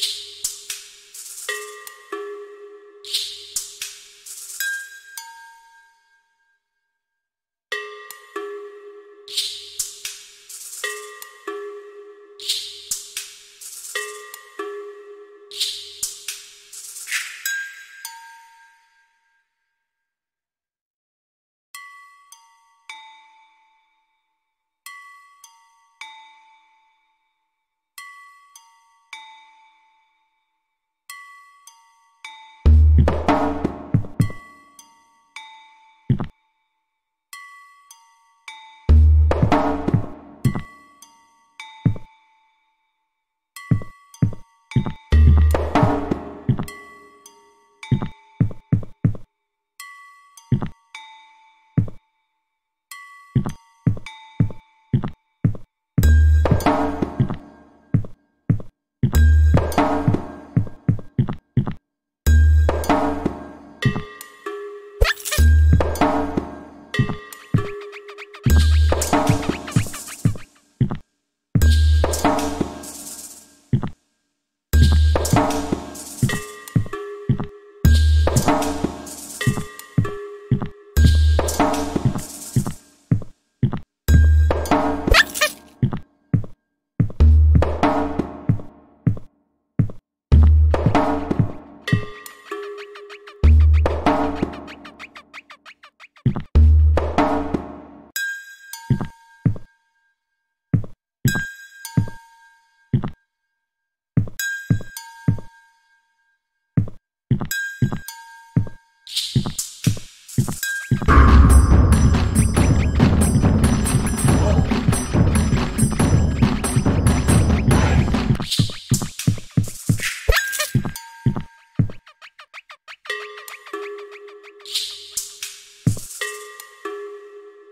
you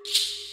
You